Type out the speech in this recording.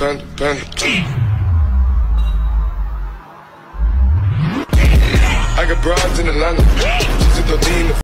panda, panda. I got broads in Atlanta.